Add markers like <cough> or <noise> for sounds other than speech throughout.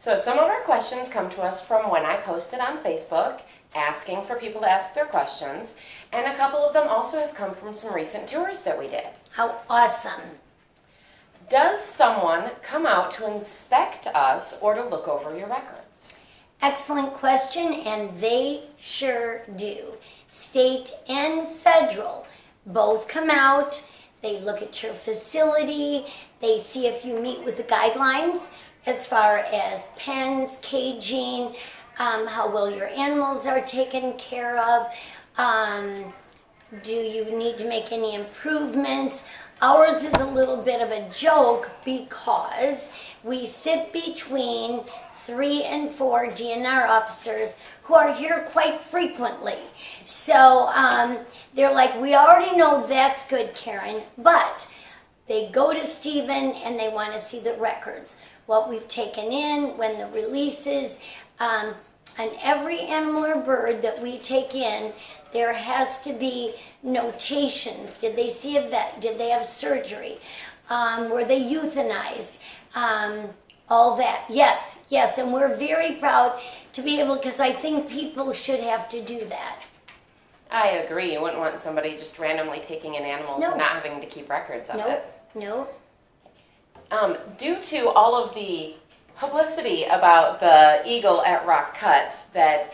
So some of our questions come to us from when I posted on Facebook asking for people to ask their questions, and a couple of them also have come from some recent tours that we did. How awesome. Does someone come out to inspect us or to look over your records? Excellent question, and they sure do. State and federal both come out, they look at your facility, they see if you meet with the guidelines as far as pens, caging, um, how well your animals are taken care of. Um, do you need to make any improvements? Ours is a little bit of a joke because we sit between three and four DNR officers who are here quite frequently. So um, they're like, we already know that's good, Karen, but they go to Stephen and they want to see the records, what we've taken in, when the releases. Um, and every animal or bird that we take in, there has to be notations. Did they see a vet? Did they have surgery? Um, were they euthanized? Um, all that. Yes, yes, and we're very proud to be able because I think people should have to do that. I agree. You wouldn't want somebody just randomly taking in animals No. and not having to keep records of Nope, it. nope. Um, due to all of the publicity about the eagle at Rock Cut, that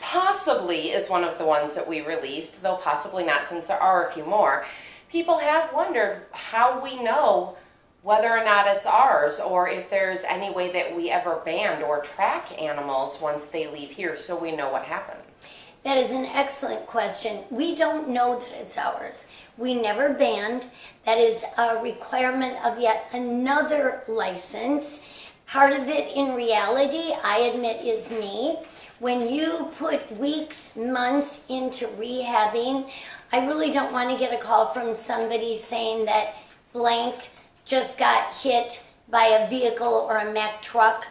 possibly is one of the ones that we released, though possibly not since there are a few more, people have wondered how we know whether or not it's ours or if there's any way that we ever band or track animals once they leave here so we know what happens. That is an excellent question. We don't know that it's ours. We never band. That is a requirement of yet another license. Part of it, in reality, I admit, is me. When you put weeks, months into rehabbing, I really don't want to get a call from somebody saying that blank just got hit by a vehicle or a Mack truck.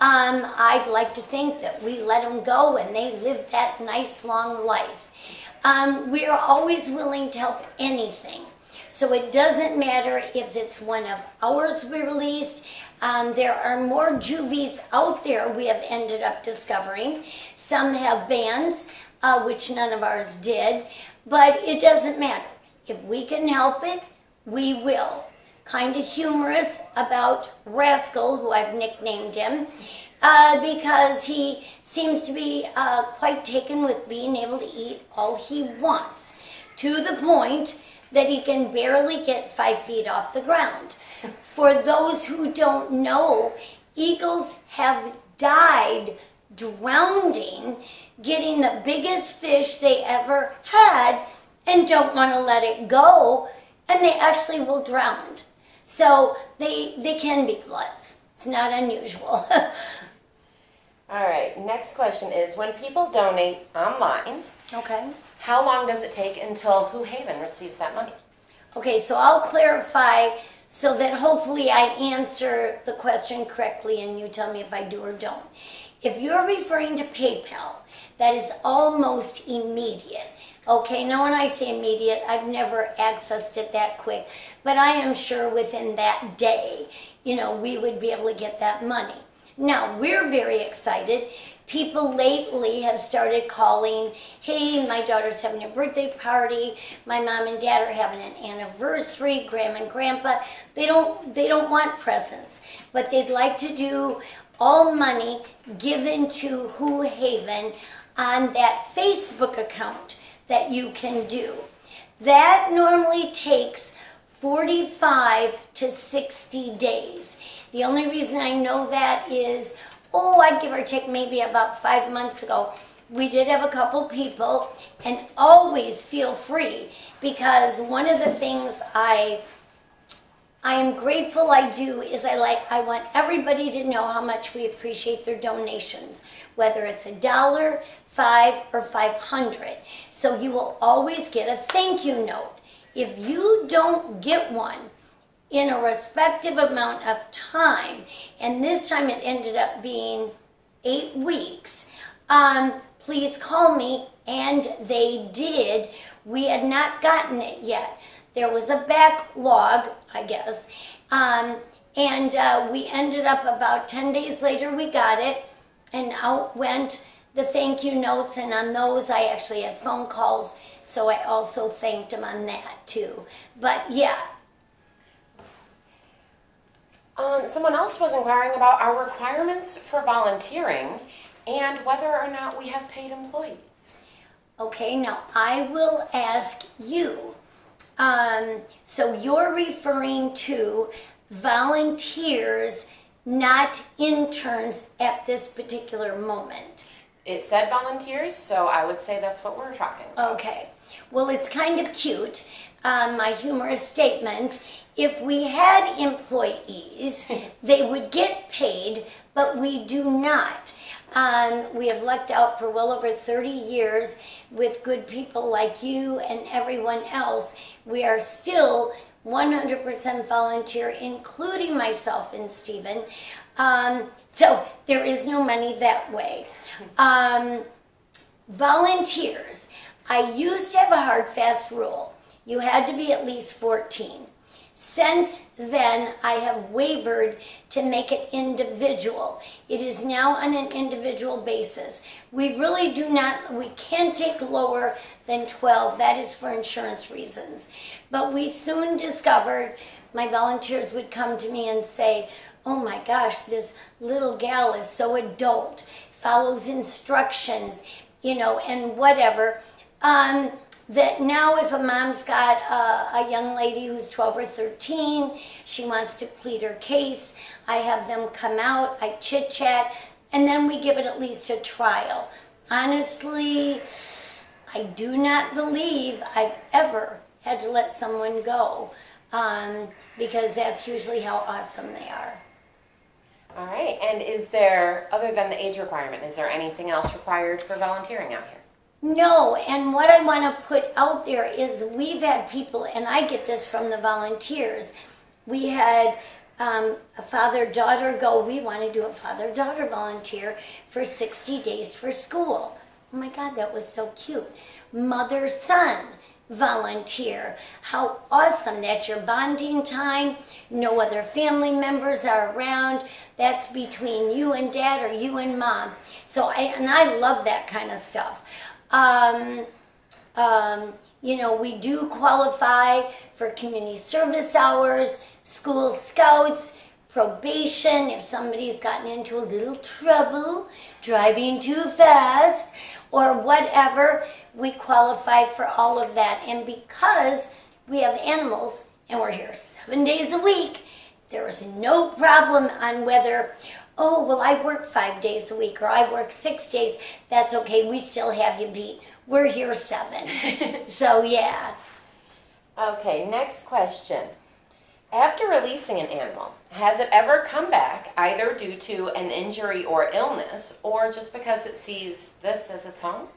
Um, I'd like to think that we let them go and they live that nice long life. Um, we are always willing to help anything. So it doesn't matter if it's one of ours we released. Um, there are more juvies out there we have ended up discovering. Some have bans, uh, which none of ours did. But it doesn't matter. If we can help it, we will kind of humorous about Rascal, who I've nicknamed him, uh, because he seems to be uh, quite taken with being able to eat all he wants, to the point that he can barely get five feet off the ground. For those who don't know, eagles have died drowning, getting the biggest fish they ever had, and don't want to let it go, and they actually will drown. So they they can be bloods. It's not unusual. <laughs> All right, next question is when people donate online, okay. how long does it take until Hoo Haven receives that money? Okay, so I'll clarify so that hopefully I answer the question correctly and you tell me if I do or don't. If you're referring to PayPal, that is almost immediate. Okay, now when I say immediate, I've never accessed it that quick, but I am sure within that day, you know, we would be able to get that money. Now, we're very excited. People lately have started calling, hey, my daughter's having a birthday party, my mom and dad are having an anniversary, grandma and grandpa. They don't they don't want presents, but they'd like to do all money given to Hoo Haven on that Facebook account that you can do. That normally takes 45 to 60 days. The only reason I know that is, oh, I'd give or take maybe about five months ago, we did have a couple people, and always feel free because one of the things I I am grateful I do is I like I want everybody to know how much we appreciate their donations, whether it's a dollar, five, or five hundred. So you will always get a thank you note. If you don't get one in a respective amount of time, and this time it ended up being eight weeks, um, please call me. And they did. We had not gotten it yet. There was a backlog, I guess. Um, And uh, we ended up about 10 days later, we got it, and out went the thank you notes. And on those, I actually had phone calls, so I also thanked them on that too. But yeah, Um, someone else was inquiring about our requirements for volunteering and whether or not we have paid employees. Okay, now I will ask you. Um, so you're referring to volunteers, not interns at this particular moment. It said volunteers, so I would say that's what we're talking about. Okay, well, it's kind of cute. Um, my humorous statement if we had employees, <laughs> they would get paid, but we do not. Um, we have lucked out for well over 30 years with good people like you and everyone else. We are still 100% volunteer, including myself and Stephen. Um, so there is no money that way. Um, volunteers. I used to have a hard, fast rule. You had to be at least 14. Since then, I have wavered to make it individual. It is now on an individual basis. We really do not, we can't take lower than 12. That is for insurance reasons. But we soon discovered my volunteers would come to me and say, Oh my gosh, this little gal is so adult, follows instructions, you know, and whatever. Um, that now if a mom's got a, a, young lady who's 12 or 13 she wants to plead her case i have them come out i chit chat and then we give it at least a trial. Honestly i do not believe i've ever had to let someone go um, because that's usually how awesome they are. All right and is there other than the age requirement is there anything else required for volunteering out here no, and what I want to put out there is we've had people, and I get this from the volunteers. We had um, a father daughter go, we want to do a father daughter volunteer for 60 days for school. Oh my God, that was so cute. Mother son volunteer. How awesome. That's your bonding time. No other family members are around. That's between you and dad or you and mom. So I and I love that kind of stuff. Um, um, you know, we do qualify for community service hours, school scouts, probation, if somebody's gotten into a little trouble, driving too fast, or whatever, we qualify for all of that. And because we have animals and we're here seven days a week, there is no problem on whether oh, well, I work five days a week or I work six days. That's okay. We still have you beat. We're here seven. <laughs> so, yeah. Okay, next question. After releasing an animal, has it ever come back either due to an injury or illness or just because it sees this as its home?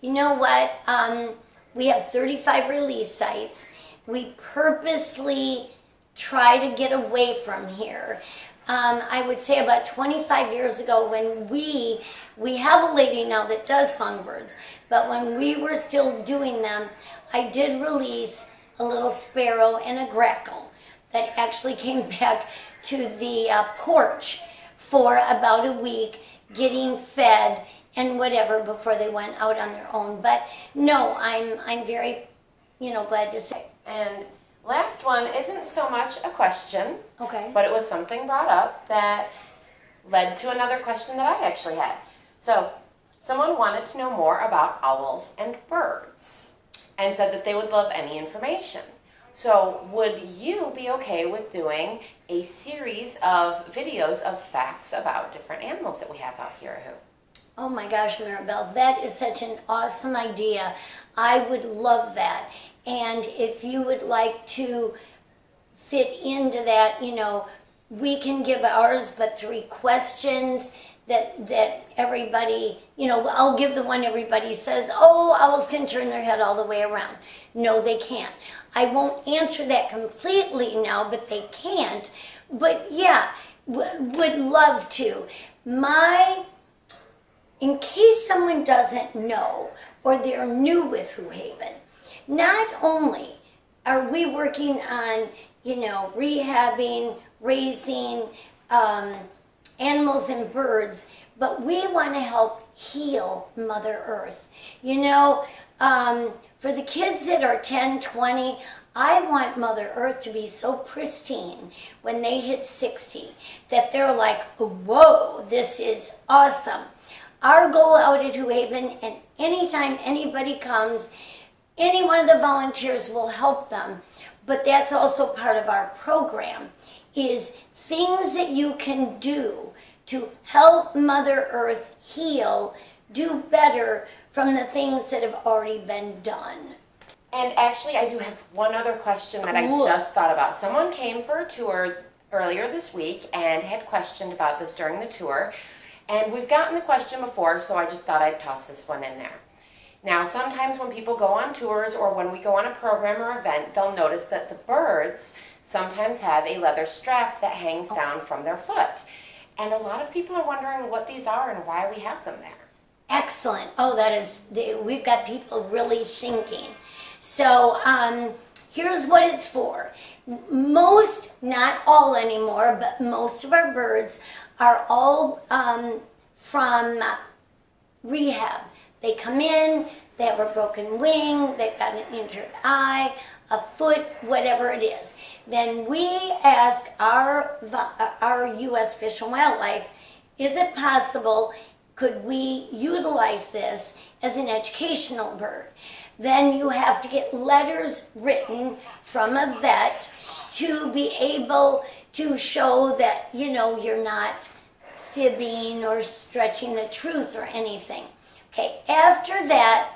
You know what? Um, we have 35 release sites. We purposely try to get away from here um, I would say about 25 years ago when we we have a lady now that does songbirds, but when we were still doing them, I did release a little sparrow and a grackle that actually <laughs> came back to the uh, porch for about a week, getting fed and whatever before they went out on their own. But no, I'm I'm very, you know, glad to say. And Last one isn't so much a question, Okay. but it was something brought up that led to another question that I actually had. So, someone wanted to know more about owls and birds and said that they would love any information. So, would you be okay with doing a series of videos of facts about different animals that we have out here at Hoo? Oh my gosh, Maribel, that is such an awesome idea. I would love that. And if you would like to fit into that, you know, we can give ours, but three questions that that everybody, you know, I'll give the one everybody says, oh, owls can turn their head all the way around. No, they can't. I won't answer that completely now, but they can't. But yeah, would love to. My, in case someone doesn't know or they're new with Hoo Haven, not only are we working on, you know, rehabbing, raising um, animals and birds, but we want to help heal Mother Earth. You know, um, for the kids that are 10, 20, I want Mother Earth to be so pristine when they hit 60 that they're like, whoa, this is awesome. Our goal out at Hoo Haven, and anytime anybody comes, any one of the volunteers will help them, but that's also part of our program, is things that you can do to help Mother Earth heal, do better from the things that have already been done. And actually, I do have one other question that I just thought about. Someone came for a tour earlier this week and had questioned about this during the tour. And we've gotten the question before, so I just thought I'd toss this one in there. Now, sometimes when people go on tours or when we go on a program or event, they'll notice that the birds sometimes have a leather strap that hangs down from their foot. And a lot of people are wondering what these are and why we have them there. Excellent. Oh, that is, we've got people really thinking. So, um, here's what it's for. Most, not all anymore, but most of our birds are all um, from rehab. They come in, they have a broken wing, they've got an injured eye, a foot, whatever it is. Then we ask our uh, our U.S. Fish and Wildlife, is it possible? Could we utilize this as an educational bird? Then you have to get letters written from a vet to be able to show that you know you're not fibbing or stretching the truth or anything. Okay, after that,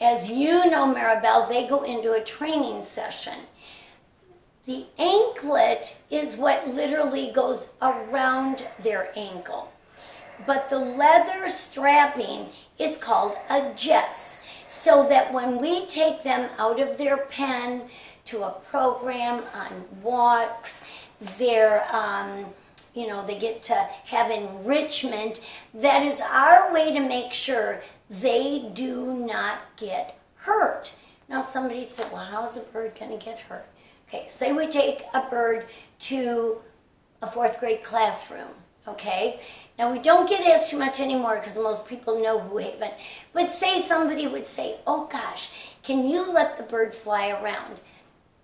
as you know, Maribel, they go into a training session. The anklet is what literally goes around their ankle. But the leather strapping is called a jess. So that when we take them out of their pen to a program on walks, they're, um, you know, they get to have enrichment. That is our way to make sure they do not get hurt. Now, somebody said, well, how's a bird going to get hurt? Okay, say we take a bird to a fourth grade classroom, okay? Now, we don't get asked too much anymore because most people know Hoo Haven. But say somebody would say, oh gosh, can you let the bird fly around?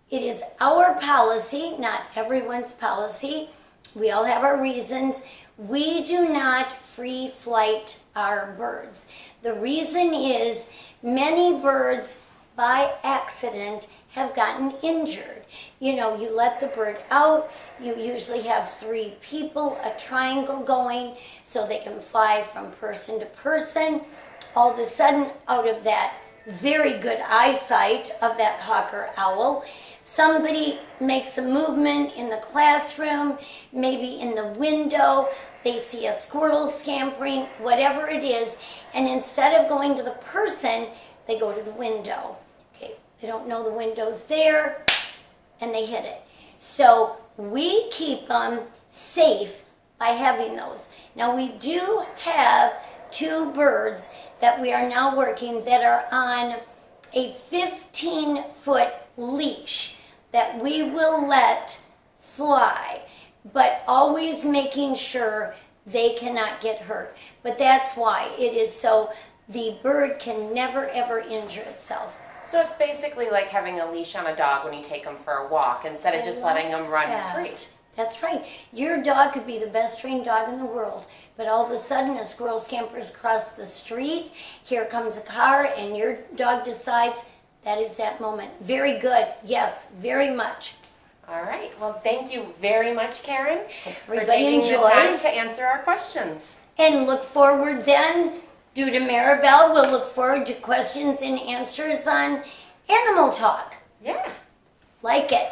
It is our policy, not everyone's policy. We all have our reasons. We do not free flight our birds. The reason is many birds by accident have gotten injured. You know, you let the bird out, you usually have three people, a triangle going, so they can fly from person to person. All of a sudden, out of that very good eyesight of that hawk or owl, somebody makes a movement in the classroom, maybe in the window, they see a squirrel scampering, whatever it is, and instead of going to the person, they go to the window. Okay, they don't know the window's there, and they hit it. So we keep them safe by having those. Now we do have two birds that we are now working that are on a 15 foot leash that we will let fly, but always making sure they cannot get hurt. But that's why it is so the bird can never ever injure itself. So it's basically like having a leash on a dog when you take them for a walk instead of just letting them run that. free. That's right. Your dog could be the best trained dog in the world, but all of a sudden a squirrel scampers across the street, here comes a car, and your dog decides that is that moment. Very good. Yes, very much. All right. Well, thank you very much, Karen, for everybody taking the time to answer our questions. And look forward then, due to Maribel, we'll look forward to questions and answers on Animal Talk. Yeah. Like it.